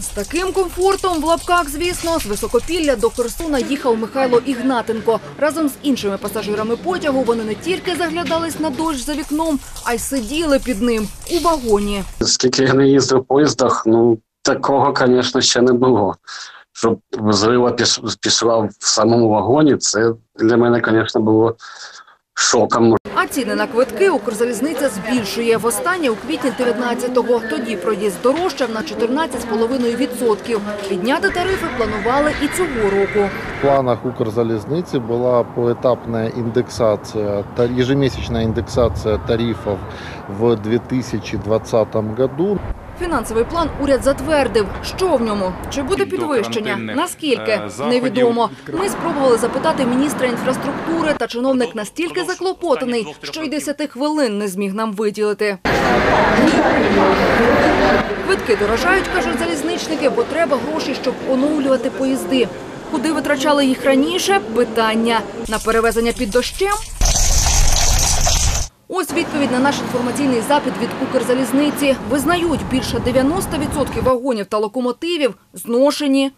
З таким комфортом в лапках, звісно, з високопілля до Херсона їхав Михайло Ігнатенко. Разом з іншими пасажирами потягу вони не тільки заглядались на дощ за вікном, а й сиділи під ним у вагоні. Скільки я не їздив в поїздах, ну такого, звісно, ще не було. Щоб зрива піш- пішла в самому вагоні, це для мене, звісно, було шоком. А ціни на квитки Укрзалізниця збільшує. Востаннє у квітні 19-го. Тоді проїзд дорожчав на 14,5%. Підняти тарифи планували і цього року. В планах Укрзалізниці була поетапна індексація, та ежемесячна індексація тарифів в 2020 году. Фінансовий план уряд затвердив. Що в ньому? Чи буде підвищення? Наскільки? е. Невідомо. Ми спробували запитати міністра інфраструктури, та чиновник настільки заклопотаний, що й 10 хвилин не зміг нам виділити. Квитки дорожають, кажуть залізничники, бо треба гроші, щоб оновлювати поїзди. Куди витрачали їх раніше? Питання. На перевезення під дощем? Ось відповідь на наш інформаційний запит від Укрзалізниці. Визнають, більше 90% вагонів та локомотивів зношені.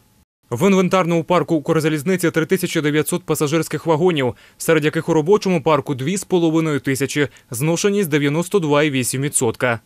В інвентарному парку Укрзалізниці 3900 пасажирських вагонів, серед яких у робочому парку 2,5 тисячі, зношеність 92,8%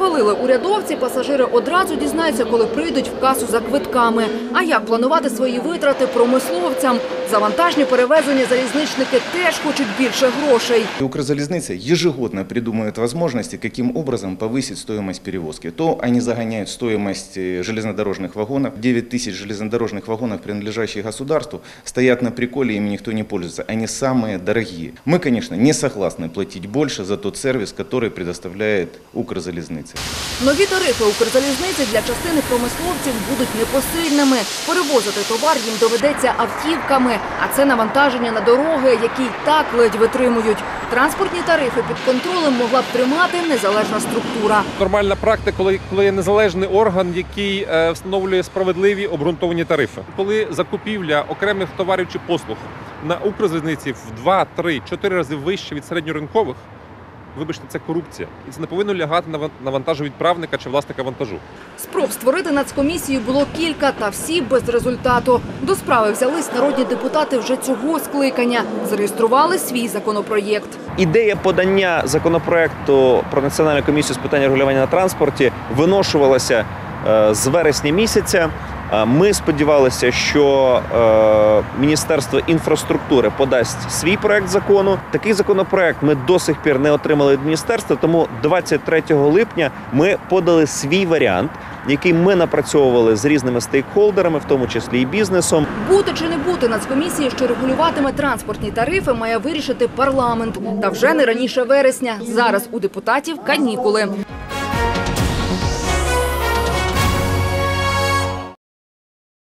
Що ухвалили урядовці, пасажири одразу дізнаються, коли прийдуть в касу за квитками. А як планувати свої витрати промисловцям? За вантажні перевезення залізничники теж хочуть більше грошей. Укрзалезница ежегодно придумывает возможности, каким образом повысить стоимость перевозки. То они загоняют стоимость э, железнодорожных вагонов. 9 тысяч железнодорожных вагонов, принадлежащих государству, стоят на приколе, ими никто не пользуется. Они самые дорогие. Мы, конечно, не согласны платить больше за тот сервис, который предоставляет Укрзалезница. Нові тарифи Укрзалізниці для частини промисловців будуть непосильними. Перевозити товар їм доведеться автівками, а це навантаження на дороги, які й так ледь витримують. Транспортні тарифи під контролем могла б тримати незалежна структура. Нормальна практика, коли, коли є незалежний орган, який е, встановлює справедливі обґрунтовані тарифи. Коли закупівля окремих товарів чи послуг на Укрзалізниці в 2, 3, 4 рази вище від середньоринкових, вибачте, це корупція. І це не повинно лягати на ван- на вантажовідправника чи власника вантажу. Спроб створити нацкомісію було кілька, та всі без результату. До справи взялись народні депутати вже цього скликання. Зареєстрували свій законопроєкт. Ідея подання законопроекту про національну комісію з питань регулювання на транспорті виношувалася е, з вересня місяця. Ми сподівалися, що е, Міністерство інфраструктури подасть свій проект закону. Такий законопроект ми до сих пір не отримали від міністерства. Тому 23 липня ми подали свій варіант, який ми напрацьовували з різними стейкхолдерами, в тому числі і бізнесом. Бути чи не бути нацкомісії, що регулюватиме транспортні тарифи, має вирішити парламент. Та вже не раніше вересня. Зараз у депутатів канікули.